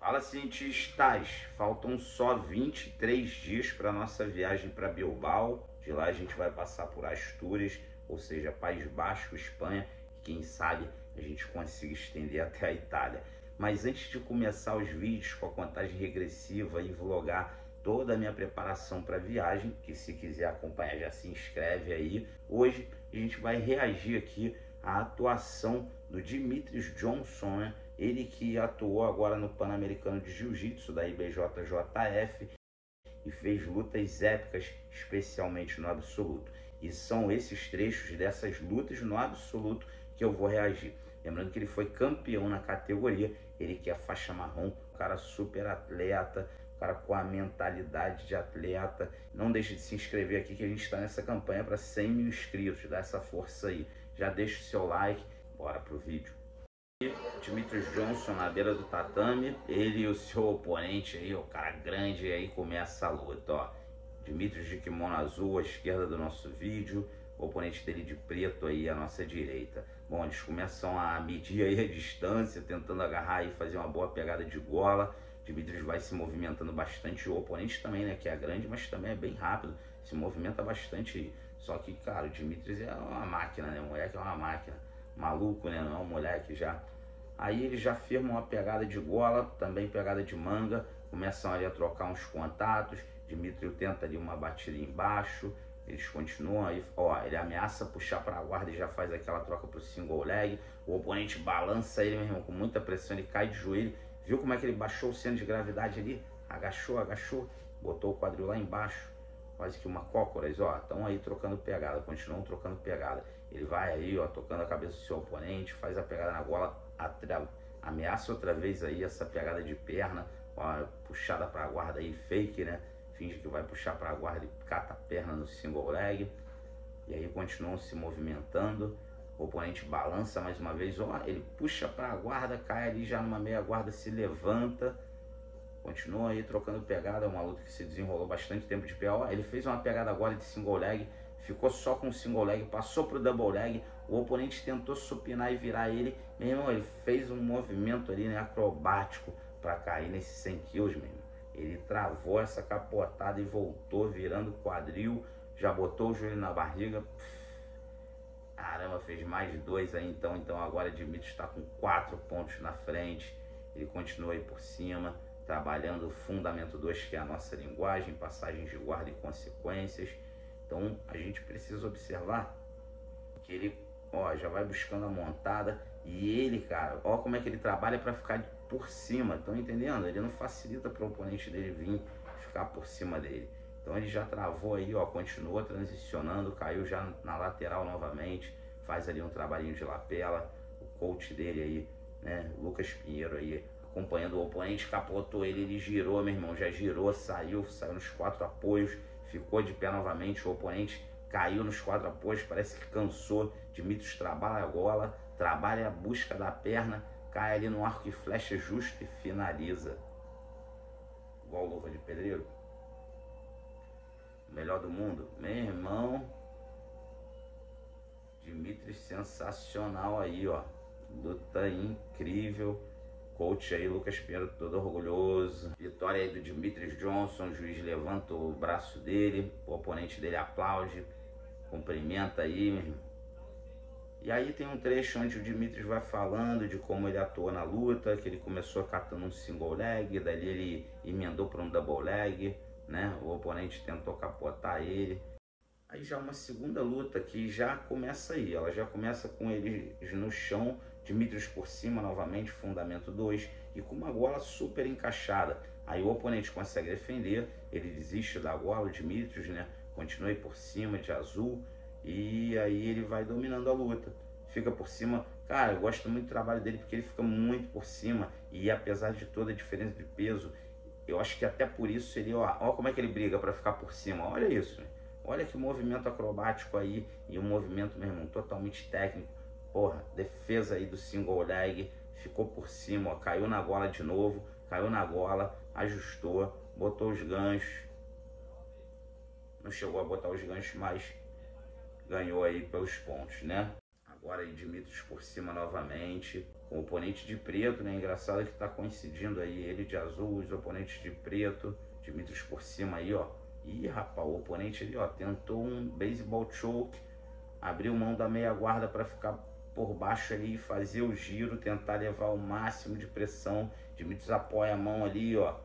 Fala cientistas, faltam só 23 dias para nossa viagem para Bilbao. De lá a gente vai passar por Astúrias, ou seja, País Basco, Espanha, e quem sabe a gente consiga estender até a Itália. Mas antes de começar os vídeos com a contagem regressiva e vlogar toda a minha preparação para a viagem, que se quiser acompanhar já se inscreve aí. Hoje a gente vai reagir aqui à atuação do Dimitris Johnson, né? Ele que atuou agora no Pan-Americano de Jiu-Jitsu da IBJJF e fez lutas épicas, especialmente no absoluto. E são esses trechos dessas lutas no absoluto que eu vou reagir. Lembrando que ele foi campeão na categoria, ele que é faixa marrom, cara super atleta, cara com a mentalidade de atleta. Não deixe de se inscrever aqui que a gente está nessa campanha para 100 mil inscritos, dá essa força aí. Já deixa o seu like, bora pro vídeo. Dimitris Johnson na beira do tatame, ele e o seu oponente aí, o cara grande aí começa a luta, ó. Dimitris de kimono azul à esquerda do nosso vídeo, o oponente dele de preto aí à nossa direita. Bom, eles começam a medir aí a distância, tentando agarrar e fazer uma boa pegada de gola. Dimitris vai se movimentando bastante, o oponente também, né, que é grande, mas também é bem rápido, se movimenta bastante. Só que, cara, o Dimitris é uma máquina, né, o moleque é uma máquina, maluco, né, não é um moleque já. Aí eles já firmam uma pegada de gola, também pegada de manga, começam ali a trocar uns contatos, Dimitri tenta ali uma batida embaixo, eles continuam aí, ó, ele ameaça puxar para a guarda e já faz aquela troca pro single leg, o oponente balança ele, meu irmão, com muita pressão, ele cai de joelho, Viu como é que ele baixou o centro de gravidade ali? Agachou, agachou, botou o quadril lá embaixo, quase que uma cócoras, ó, estão aí trocando pegada, continuam trocando pegada. Ele vai aí, ó, tocando a cabeça do seu oponente, faz a pegada na gola, ameaça outra vez aí essa pegada de perna, ó, puxada para a guarda aí, fake, né? Finge que vai puxar para a guarda e cata a perna no single leg. E aí continuam se movimentando. O oponente balança mais uma vez, ó, ele puxa para a guarda, cai ali já numa meia guarda, se levanta, continua aí trocando pegada, é uma luta que se desenrolou bastante tempo de pé. Ó, ele fez uma pegada agora de single leg, ficou só com o single leg, passou pro double leg, o oponente tentou supinar e virar ele, meu irmão, ele fez um movimento ali, né, acrobático para cair nesses 100 quilos, meu irmão. Ele travou essa capotada e voltou virando quadril, já botou o joelho na barriga, Caramba, fez mais de dois aí então. Então agora Dimitri está com quatro pontos na frente. Ele continua aí por cima, trabalhando o fundamento 2, que é a nossa linguagem, passagens de guarda e consequências. Então a gente precisa observar que ele ó, já vai buscando a montada e ele, cara, ó como é que ele trabalha para ficar por cima. Estão entendendo? Ele não facilita para o oponente dele vir ficar por cima dele. Então ele já travou aí, ó, continua transicionando, caiu já na lateral novamente, faz ali um trabalhinho de lapela. O coach dele aí, né, Lucas Pinheiro aí, acompanhando o oponente, capotou ele, ele girou, meu irmão, já girou, saiu, saiu nos quatro apoios, ficou de pé novamente, o oponente caiu nos quatro apoios, parece que cansou. Dimitrios trabalha a gola, trabalha a busca da perna, cai ali no arco e flecha justo e finaliza. Igual luva de pedreiro melhor do mundo. Meu irmão, Dimitri sensacional aí, ó. Luta incrível. Coach aí, Lucas Pinheiro, todo orgulhoso. Vitória aí do Dimitri Johnson. O juiz levanta o braço dele. O oponente dele aplaude. Cumprimenta aí. E aí tem um trecho onde o Dimitri vai falando de como ele atuou na luta, que ele começou catando um single leg, dali ele emendou para um double leg né? O oponente tentou capotar ele. Aí já uma segunda luta que já começa aí, ela já começa com eles no chão, Dimitrios por cima novamente, fundamento 2, e com uma gola super encaixada. Aí o oponente consegue defender, ele desiste da gola, o Dimitrios, né? Continua por cima de azul, e aí ele vai dominando a luta. Fica por cima, cara, eu gosto muito do trabalho dele porque ele fica muito por cima, e apesar de toda a diferença de peso, eu acho que até por isso ele, ó, ó como é que ele briga para ficar por cima. Olha isso, né? Olha que movimento acrobático aí e um movimento, meu irmão, totalmente técnico. Porra, defesa aí do single leg, ficou por cima, ó, caiu na gola de novo, caiu na gola, ajustou, botou os ganchos. Não chegou a botar os ganchos, mas ganhou aí pelos pontos, né? Agora aí Dimitrios por cima novamente. Com o oponente de preto, né? Engraçado que tá coincidindo aí ele de azul, os oponentes de preto. Dimitrios por cima aí, ó. Ih, rapaz, o oponente ali, ó, tentou um baseball choke. Abriu mão da meia guarda para ficar por baixo ali, fazer o giro, tentar levar o máximo de pressão. Dimitrios apoia a mão ali, ó.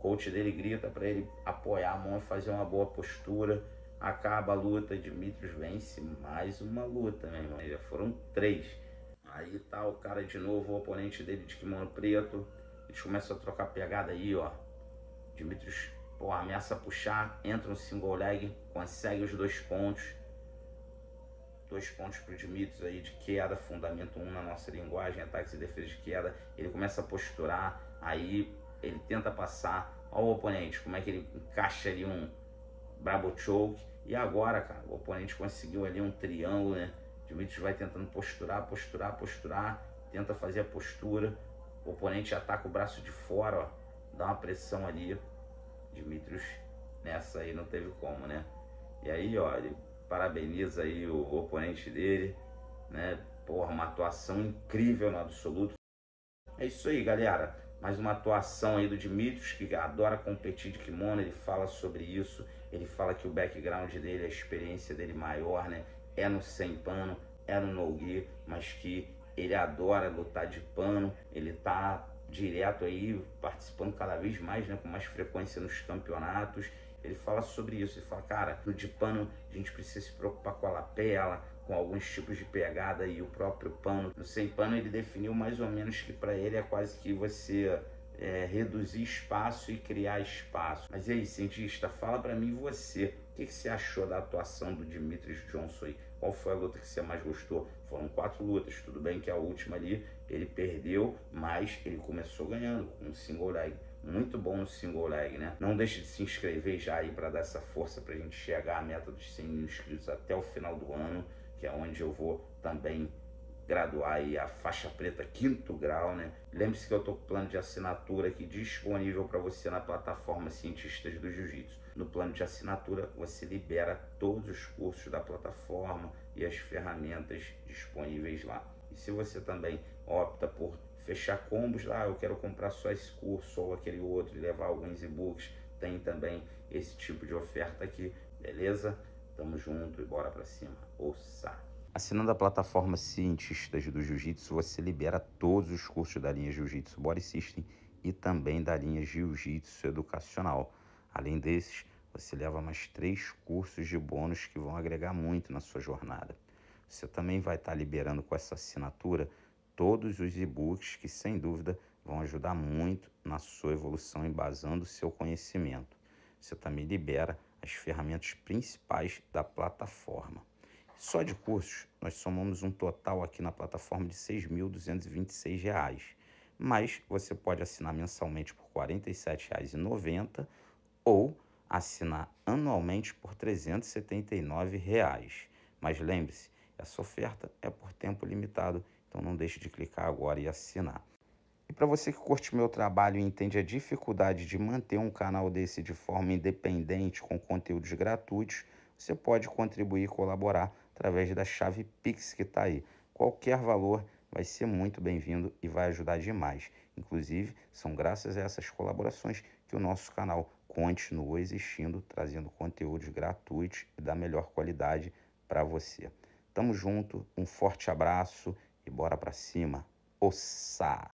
Coach dele grita para ele apoiar a mão e fazer uma boa postura. Acaba a luta, Dimitrios vence mais uma luta, meu irmão. Já foram três. Aí tá o cara de novo, o oponente dele de kimono preto. Eles começam a trocar pegada aí, ó. Dimitrios, pô, ameaça puxar, entra no single leg, consegue os dois pontos. Dois pontos pro Dimitrios aí de queda, fundamento 1 um na nossa linguagem, ataques e defesa de queda. Ele começa a posturar, aí ele tenta passar. Olha o oponente, como é que ele encaixa ali um brabo choke. E agora, cara, o oponente conseguiu ali um triângulo, né? Dimitrios vai tentando posturar, posturar, posturar, tenta fazer a postura. O oponente ataca o braço de fora, ó, dá uma pressão ali. Dimitrios nessa aí não teve como, né? E aí, ele parabeniza aí o, oponente dele, né? Porra, uma atuação incrível no absoluto. É isso aí, galera. Mais uma atuação aí do Dimitrios, que adora competir de kimono, ele fala sobre isso. Ele fala que o background dele, a experiência dele maior, né? É no sem pano, é no no-gi, mas que ele adora lutar de pano. Ele tá direto aí, participando cada vez mais, né? Com mais frequência nos campeonatos. Ele fala sobre isso, ele fala, cara, no de pano a gente precisa se preocupar com a lapela, com alguns tipos de pegada e o próprio pano. No sem pano ele definiu mais ou menos que para ele é quase que você é, reduzir espaço e criar espaço. Mas e aí, cientista, fala para mim você, o que, que, você achou da atuação do Dimitris Johnson aí? Qual foi a luta que você mais gostou? Foram quatro lutas, tudo bem que a última ali ele perdeu, mas ele começou ganhando com um single leg. Muito bom no single leg, né? Não deixe de se inscrever já aí para dar essa força para a gente chegar à meta dos 100 mil inscritos até o final do ano, que é onde eu vou também graduar aí a faixa preta quinto grau, né? Lembre-se que eu estou com plano de assinatura aqui disponível para você na plataforma Cientistas do Jiu-Jitsu. No plano de assinatura você libera todos os cursos da plataforma e as ferramentas disponíveis lá. E se você também opta por fechar combos lá, eu quero comprar só esse curso ou aquele outro e levar alguns e-books, tem também esse tipo de oferta aqui, beleza? Tamo junto e bora pra cima. Ouça! Assinando a plataforma Cientistas do Jiu-Jitsu, você libera todos os cursos da linha Jiu-Jitsu Body System e também da linha Jiu-Jitsu Educacional. Além desses, você leva mais três cursos de bônus que vão agregar muito na sua jornada. Você também vai estar liberando com essa assinatura todos os e-books que, sem dúvida, vão ajudar muito na sua evolução, embasando o seu conhecimento. Você também libera as ferramentas principais da plataforma. Só de cursos, nós somamos um total aqui na plataforma de R$ 6.226. Mas você pode assinar mensalmente por R$ 47,90 ou assinar anualmente por 379 reais. Mas lembre-se, essa oferta é por tempo limitado, então não deixe de clicar agora e assinar. E para você que curte meu trabalho e entende a dificuldade de manter um canal desse de forma independente com conteúdos gratuitos, você pode contribuir e colaborar através da chave Pix que está aí. Qualquer valor vai ser muito bem-vindo e vai ajudar demais. Inclusive, são graças a essas colaborações que o nosso canal continua existindo, trazendo conteúdos gratuitos e da melhor qualidade para você. Tamo junto, um forte abraço e bora para cima. Ossa!